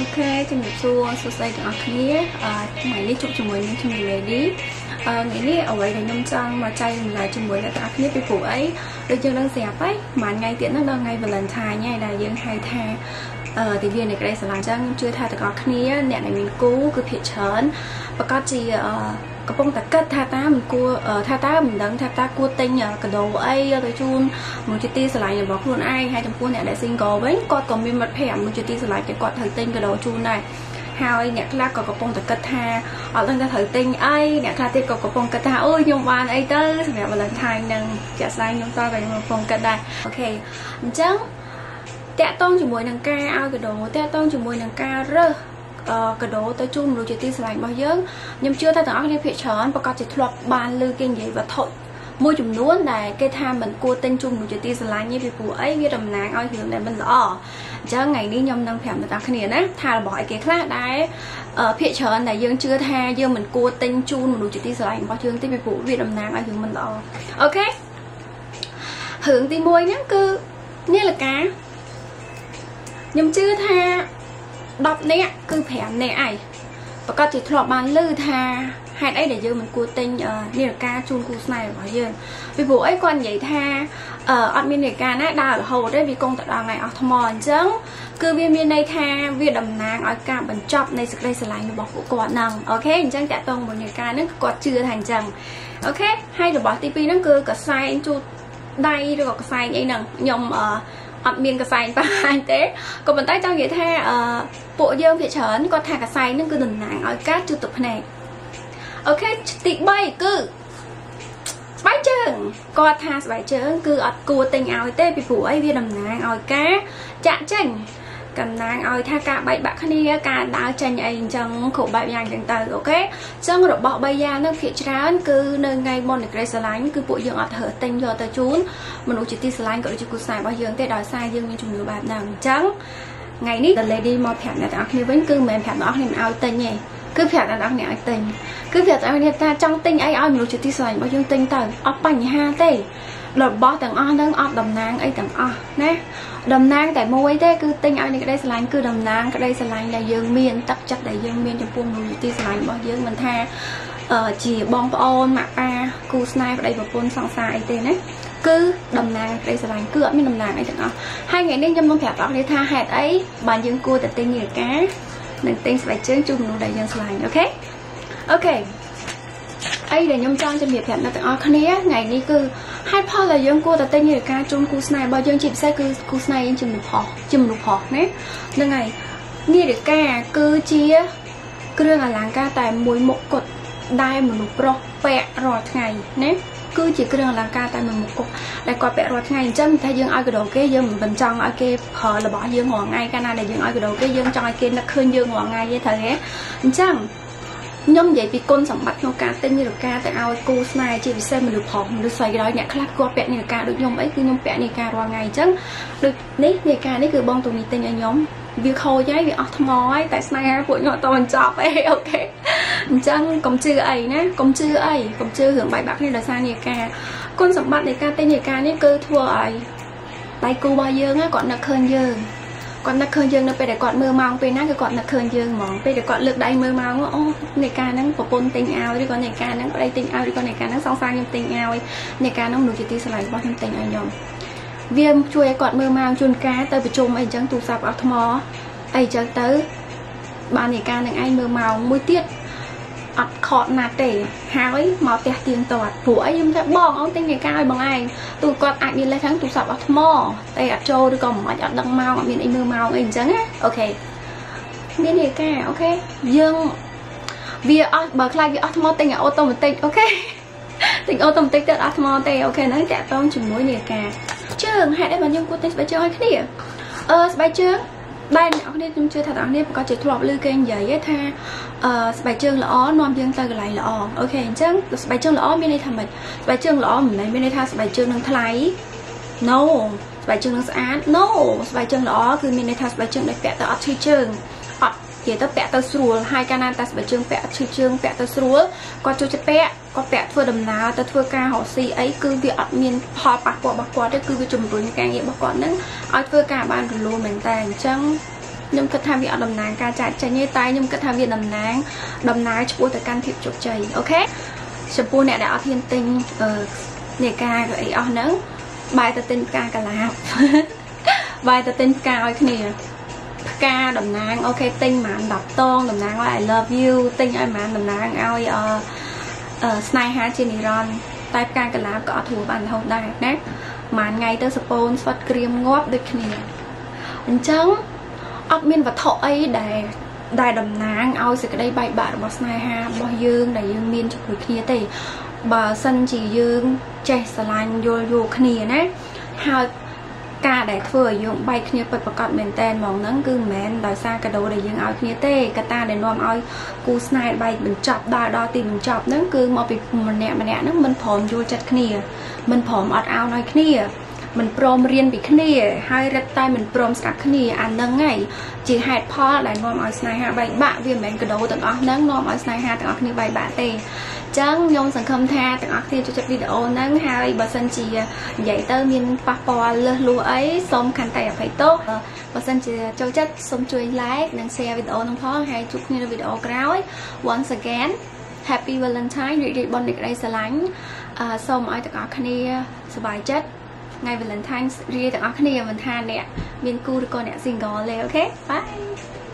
អូខេជំរាបសួរសួស្តីទាំងអស់គ្នាអឺថ្ងៃនេះជួបជាមួយនឹងជំរាប Lady អឺថ្ងៃនេះអ្វីដែលខ្ញុំចង់មកចែករំលែកជាមួយអ្នកទាំងអស់គ្នាពីព្រោះអីដូចយើងដឹងស្រាប់ហើយប្រហែលថ្ងៃទៀតហ្នឹងដល់ថ្ងៃ Valentine ហើយដែលយើងហៅថាអឺទិវានៃក្តីស្រឡាញ់ចឹងខ្ញុំជឿថាទាំងអស់គ្នាអ្នកដែលមានគូគឺភាគច្រើនប្រកាសជាអឺ កំពុងតែគិតថាតើមិនគួរថាតើមិនដឹងថាតើគួរទិញកាដូអីទៅជូនមួយជាទីស្រឡាញ់របស់ខ្លួនឯងហើយចំពោះអ្នកដែល single វិញគាត់ក៏មានមិត្តភ័ក្តិមួយជាទីស្រឡាញ់គេគាត់ត្រូវទិញកាដូជូនដែរហើយអ្នកខ្លះក៏កំពុងតែគិតថាអត់ដឹងថាត្រូវទិញអីអ្នកខ្លះទៀតក៏កំពុងគិតថាអូយខ្ញុំបានអីទៅសម្រាប់ Valentine នឹងជាក់ស្ដែងខ្ញុំតើក៏ខ្ញុំកំពុងគិតដែរអូខេអញ្ចឹងតាក់ទងជាមួយនឹងការឲ្យកាដូតាក់ទងជាមួយនឹងការរើស កាដូទៅជូនមនុស្សជាទីស្រឡាញ់របស់យើងខ្ញុំជឿថាទាំងអស់គ្នាភាគច្រើនប្រកាសជាធ្លាប់បានឮគេនិយាយវត្ថុមួយចំនួនដែលគេថាមិនគួរទិញជូនមនុស្សជាទីស្រឡាញ់ទេពីព្រោះអីវាតំណាងឲ្យរឿងដែលមិនល្អអញ្ចឹងថ្ងៃនេះខ្ញុំនឹងប្រាប់អ្នកគ្នាណាថារបស់អីគេខ្លះដែលភាគច្រើនដែលយើងជឿថាយើងមិនគួរទិញជូនមនុស្សជាទីស្រឡាញ់របស់យើងទេពីព្រោះវាតំណាងឲ្យរឿងមិនល្អអូខេរឿងទី1ហ្នឹងគឺនាឡិកាខ្ញុំជឿថា 10នាក់គឺ5នាក់ឯងប្រកាសជាធ្លាប់បានឮថាហេតុអីដែលយើងមិនគួរទិញនាឡិកាជូនគូស្នេហ៍របស់យើងពីព្រោះអីគាត់និយាយថាអត់មាននាឡិកាណាដើររហូតទេវាគង់តែដល់ថ្ងៃអស់ថ្មអញ្ចឹងគឺវាមានន័យថាវាតំណាងឲ្យការបញ្ចប់នៃសេចក្តីស្រឡាញ់របស់ពួកគាត់ហ្នឹង OK អញ្ចឹងទាក់ទងមួយនាឡិកាហ្នឹងគាត់ជឿថាអញ្ចឹង OK ហើយរបស់ទី2ហ្នឹងគឺកសែងជូតដៃឬក៏កសែងអីហ្នឹងខ្ញុំអឺ អត់មានកសែងបង្ហាញទេក៏ប៉ុន្តែចង់និយាយថាអឺពួកយើងភាគច្រើនគាត់ថាកសែងហ្នឹងគឺតំណាងឲ្យការជូតទឹកភ្នែក OK ទី3គឺស្បែកជើងគាត់ថាស្បែកជើងគឺអត់គួរទិញឲ្យទេពីព្រោះអីវាតំណាងឲ្យការចាក់ចេញ កំណាងឲ្យថាការបែកបាក់គ្នាការដើរចេញអីអញ្ចឹងគ្រប់បែបយ៉ាងចឹងទៅអូខេអញ្ចឹងរបស់3យ៉ាងហ្នឹងភាគច្រើនគឺនៅថ្ងៃមុននៃក្រីស្រឡាញ់គឺពួកយើងអត់ត្រូវទិញយកទៅជូនមនុស្សជាទីស្រឡាញ់ក៏ដូចជាគូស្នេហ៍របស់យើងទេដោយសារយើងមានជំនឿបែបហ្នឹងអញ្ចឹងថ្ងៃនេះ The Lady មកប្រាប់អ្នកទាំងអស់គ្នាវិញគឺមិនមែនប្រាប់អ្នកទាំងអស់គ្នាមិនឲ្យទិញទេគឺប្រាប់អ្នកទាំងអស់គ្នាឲ្យទិញគឺប្រាប់អ្នកទាំងអស់គ្នាថាចង់ទិញអីឲ្យមនុស្សជាទីស្រឡាញ់របស់យើងទិញទៅអត់បញ្ហាទេ របស់ទាំងអស់ហ្នឹងអត់តំណាងអីទាំងអស់ណាតំណាងតែមួយទេគឺទិញឲ្យនៃក្តីស្រឡាញ់គឺតំណាងក្តីស្រឡាញ់ដែលយើងមានទឹកចិត្តដែលយើងមានចំពោះមនុស្សទីស្រឡាញ់របស់យើងមិនថាជាបងប្អូនម៉ាក់ប៉ាគូស្នេហ៍ប្តីប្រពន្ធសង្សារអីទេណាគឺតំណាងក្តីស្រឡាញ់គឺអត់មានតំណាងអីទាំងអស់ហើយថ្ងៃនេះខ្ញុំនឹងប្រាប់បងប្អូនថាហេតុអីបានយើងគួរតែទិញនាឡិកានិងទិញស្បែកជើងជូនមនុស្សដែលយើងស្រឡាញ់ OK OKអីដែលខ្ញុំចង់ជំរាបប្រាប់អ្នកទាំងអស់គ្នាថ្ងៃនេះគឺ ហេតុផលដែលយើងគួរតែទិញនាឡិកាជូនគូស្នេហ៍របស់យើងជាពិសេសគឺគូស្នេហ៍យើងជាមនុស្សផុសជាមនុស្សផុសណាហ្នឹងហើយនាឡិកាគឺជាគ្រឿងអលង្ការតែមួយមុខគត់ដែលមនុស្សប្រុសពាក់រាល់ថ្ងៃណាគឺជាគ្រឿងអលង្ការតែមួយមុខគត់ដែលគាត់ពាក់រាល់ថ្ងៃអញ្ចឹងថាយើងឲ្យកដោគេយើងមិនចង់ឲ្យគេប្រើរបស់យើងរាល់ថ្ងៃកាលណាដែលយើងឲ្យកដោគេយើងចង់ឲ្យគេនឹកឃើញយើងរាល់ថ្ងៃទេត្រូវទេអញ្ចឹង ខ្ញុំនិយាយពីគុណសម្បត្តិក្នុងការទិញនាឡិកាទៅឲ្យគូស្នេហ៍ជាពិសេសមនុស្សផងមនុស្សស្រីក៏ដោយអ្នកខ្លះគាត់ពាក់នាឡិកាដូចខ្ញុំអីគឺខ្ញុំពាក់នាឡិការាល់ថ្ងៃអញ្ចឹងដូចនេះនាឡិកានេះគឺបងទូនីទិញឲ្យខ្ញុំវាខូចហើយវាអស់ថ្មហើយតែស្នេហាពួកខ្ញុំអត់តបញ្ចប់អីអូខេអញ្ចឹងកុំជឿអីណាកុំជឿអីកុំជឿរឿងបែកបាក់គ្នាដោយសារនាឡិកាគុណសម្បត្តិនៃការទិញនាឡិកានេះគឺធ្វើឲ្យដៃគូរបស់យើងគាត់នឹកឃើញយើង គាត់នឹកឃើញយើងនៅពេលដែលគាត់មើលម៉ោងពេលណាគឺគាត់នឹកឃើញយើងហ្មងពេលដែលគាត់លើកដៃមើលម៉ោងអូនៃការហ្នឹងប្រពន្ធទិញឲ្យឬក៏នៃការហ្នឹងប្តីទិញឲ្យឬក៏នៃការហ្នឹងសង្សារខ្ញុំទិញឲ្យនៃការហ្នឹងមនុស្សជាទីស្រឡាញ់របស់ខ្ញុំទិញឲ្យខ្ញុំវាជួយឲ្យគាត់មើលម៉ោងជួនកាលទៅប្រជុំអីចឹងទូរស័ព្ទអស់ថ្មអីចឹងទៅបាននៃការនឹងឯងមើលម៉ោងមួយទៀត អត់ខកណាស់ទេហើយមកផ្ទះទៀងទាត់ព្រោះអីខ្ញុំថាបងអូនទិញនាការឲ្យបងឯងទូគាត់អាចមានលេខខាងទូរស័ព្ទអត់ថ្មតែអត់ចូលឬក៏មិនអាចអត់ដឹងម៉ោងអត់មានអីមើលម៉ោងអីអញ្ចឹងណាអូខេមាននាការអូខេយើងវាអស់បើខ្លាចវាអស់ថ្មទិញអូតូម៉ាទិកអូខេទិញអូតូម៉ាទិកទៅអស់ថ្មទេអូខេហ្នឹងតាក់ទងជាមួយនាការជើងហេតុអីបានយើងគួរទិញស្បែកជើងឲ្យគ្នាអឺស្បែកជើង ដែលអ្នកនរខ្ញុំជឿថាអ្នកនរប្រកាសជាធ្លាប់ឮគេនិយាយថាអឺស្បែកជើងល្អនាំយើងទៅកន្លែងល្អអូខេអញ្ចឹងស្បែកជើងល្អមានន័យថាម៉េចស្បែកជើងល្អមិនមែនមានន័យថាស្បែកជើងនឹងថ្លៃ no ស្បែកជើងនឹងស្អាត no ស្បែកជើងល្អគឺមានន័យថាស្បែកជើងដែលពាក់ទៅអត់ឈឺជើង អត់និយាយទៅពាក់ទៅស្រួលហើយកាលណាតែស្បែកជើងពាក់ឈឺជើងពាក់ទៅស្រួលគាត់ចូលចិត្តពាក់គាត់ពាក់ធ្វើដំណើរទៅធ្វើការរកស៊ីអីគឺវាអត់មានផលប៉ះពាល់របស់គាត់ទេគឺវាជំរុញការងាររបស់គាត់នឹងឲ្យធ្វើការបានរលូនមែនតើអញ្ចឹងខ្ញុំគិតថាវាអត់តំណាងការចាត់ចេញទេតែខ្ញុំគិតថាវាតំណាងដំណើរឆ្ពោះទៅកាន់ភាពជោគជ័យអូខេចំពោះអ្នកដែលអត់ហ៊ានទិញអឺនេការក៏អីអស់ហ្នឹងបែរទៅទិញផ្កាកាឡាបបែរទៅទិញផ្កាឲ្យគ្នា ផ្កាតំណាងអូខេទិញប្រហែល10តងតំណាងឲ្យ I love you ទិញឲ្យប្រហែលតំណាងឲ្យអឺស្នេហាជានិរន្តរ៍តែផ្កាកាឡាបក៏អត់ធូរបានរហូតដែរណាប្រហែលថ្ងៃទៅសពូនស្វិតក្រៀមងាប់ដូចគ្នាអញ្ចឹងអត់មានវត្ថុអីដែលដែលតំណាងឲ្យសេចក្តីបែកបាក់របស់ស្នេហារបស់យើងដែលយើងមានជាមួយគ្នាទេបើសិនជាយើងចេះស្រឡាញ់យល់យល់គ្នាណាហើយ ការដែលធ្វើឲ្យយើងបែកគ្នាពិតប្រាកដមែនតែនហ្មងហ្នឹងគឺមិនមែនដោយសារកាដូដែលយើងឲ្យគ្នាទេកត្តាដែលនាំឲ្យគូស្នេហ៍បែកបញ្ចប់ដល់ដល់ទីបញ្ចប់ហ្នឹងគឺមកពីម្នាក់ម្នាក់ហ្នឹងមិនព្រមយល់ចិត្តគ្នាមិនព្រមអត់ឱនឲ្យគ្នាមិនព្រមរៀនពីគ្នាហើយរឹតតែមិនព្រមស្ដាប់គ្នាអានឹងហើយជាហេតុផលដែលនាំឲ្យស្នេហាបែកបាក់វាមិនមែនកដោទាំងអស់ហ្នឹងនាំឲ្យស្នេហាទាំងអស់គ្នាបែកបាក់ទេ ចឹងខ្ញុំសង្ឃឹមថាទាំងអស់គ្នាចូលចិត្តវីដេអូហ្នឹងហើយបើសិនជានិយាយទៅមានប៉ះពាល់លើសលួសអីសូមខន្តីអភ័យទោសបើសិនជាចូលចិត្តសូមជួយ like និង share វីដេអូហ្នឹងផងហើយជួបគ្នានៅវីដេអូក្រោយ once again Happy Valentine រីករាយបុណ្យនៃក្តីស្រឡាញ់អឺសូមឲ្យទាំងអស់គ្នាសប្បាយចិត្តថ្ងៃ Valentine រីទាំងអស់គ្នាមិនថាអ្នកមានគូឬក៏អ្នក single ទេអូខេ bye